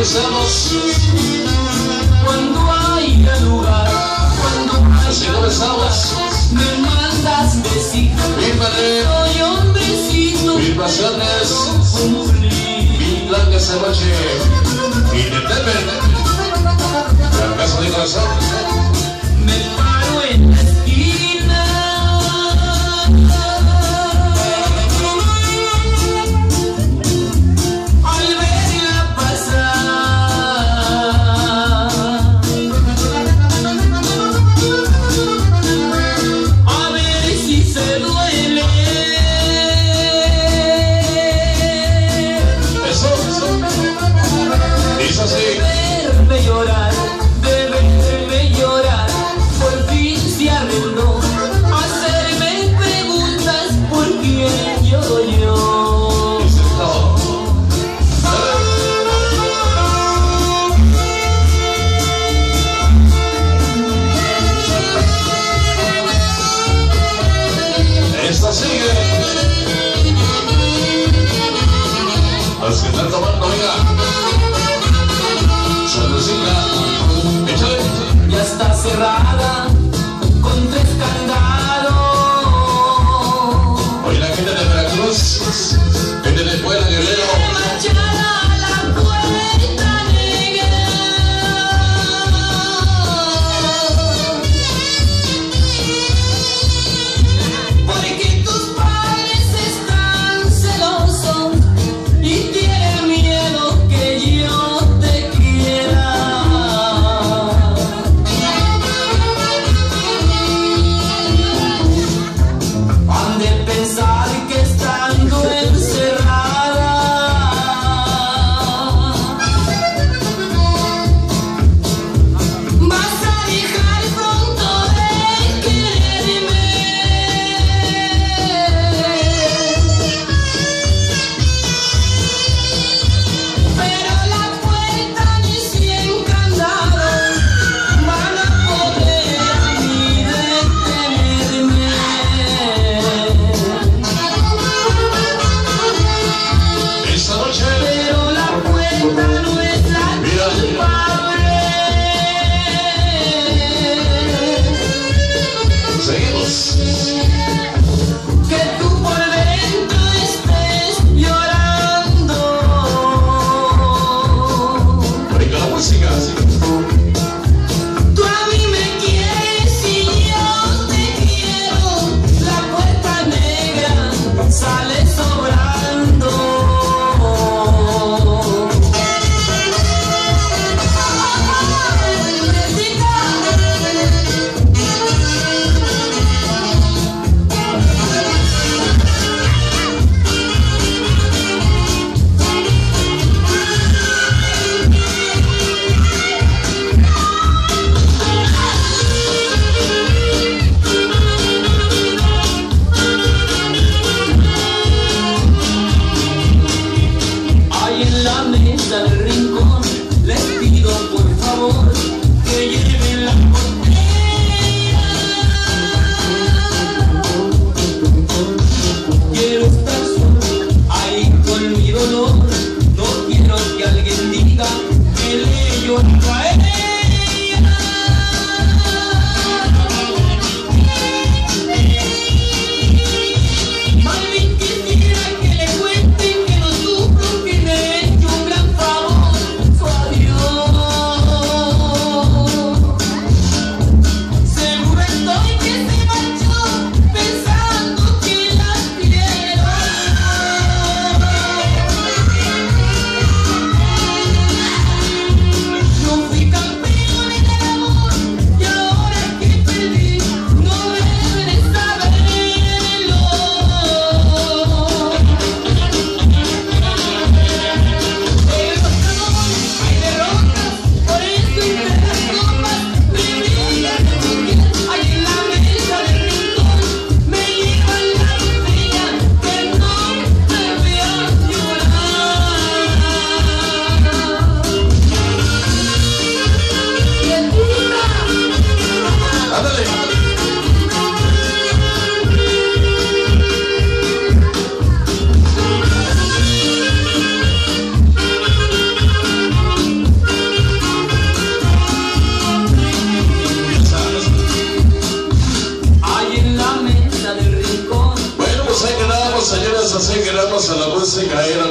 regresamos cuando haya lugar, cuando haya las aguas. Me mandas besitos, mi pared, soy un besito, mis pasiones, mi blanca noche. you, you. Vamos a